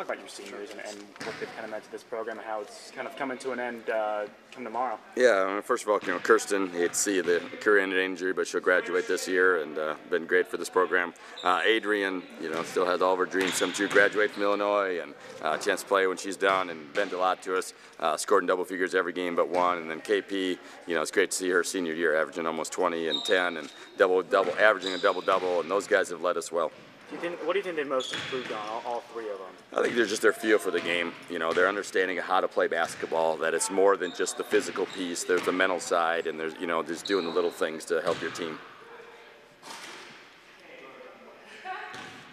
talk about your seniors and, and what they've kind of meant to this program and how it's kind of coming to an end uh, come tomorrow. Yeah, I mean, first of all, you know, Kirsten, to see the career-ending injury, but she'll graduate this year and uh, been great for this program. Uh, Adrienne, you know, still has all of her dreams come true, graduate from Illinois and uh, a chance to play when she's done and meant a lot to us. Uh, scored in double figures every game but one, and then KP, you know, it's great to see her senior year averaging almost 20 and 10 and double double averaging a double double, and those guys have led us well. Do you think, what do you think they most improved on, all, all three of them? I think they're just their feel for the game. You know, their understanding of how to play basketball. That it's more than just the physical piece. There's the mental side, and there's you know, just doing the little things to help your team.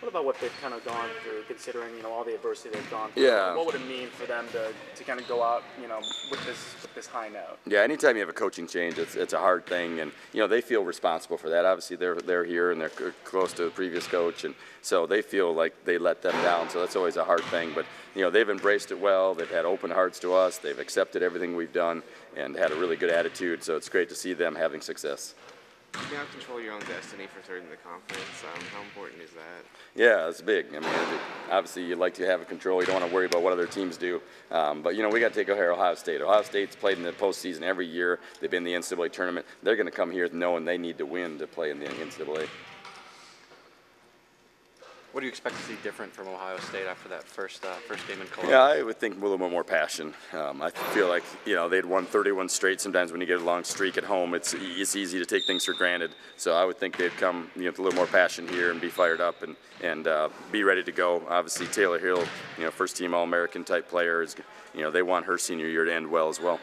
What about what they've kind of gone through, considering you know all the adversity they've gone through? Yeah. What would it mean for them to, to kind of go out, you know, with this with this high note? Yeah, anytime you have a coaching change, it's, it's a hard thing, and you know they feel responsible for that. Obviously, they're they're here and they're close to the previous coach, and so they feel like they let them down. So that's always a hard thing. But you know they've embraced it well. They've had open hearts to us. They've accepted everything we've done and had a really good attitude. So it's great to see them having success. You now control your own destiny for third in the conference. Um, how important is that? Yeah, it's big. I mean, obviously you like to have a control. You don't want to worry about what other teams do. Um, but you know, we got to take O'Hare, Ohio State. Ohio State's played in the postseason every year. They've been in the NCAA tournament. They're going to come here knowing they need to win to play in the NCAA. What do you expect to see different from Ohio State after that first uh, first game in Columbus? Yeah, I would think a little bit more passion. Um, I feel like you know they'd won 31 straight. Sometimes when you get a long streak at home, it's it's easy to take things for granted. So I would think they'd come you know with a little more passion here and be fired up and and uh, be ready to go. Obviously Taylor Hill, you know, first team All American type players. You know they want her senior year to end well as well.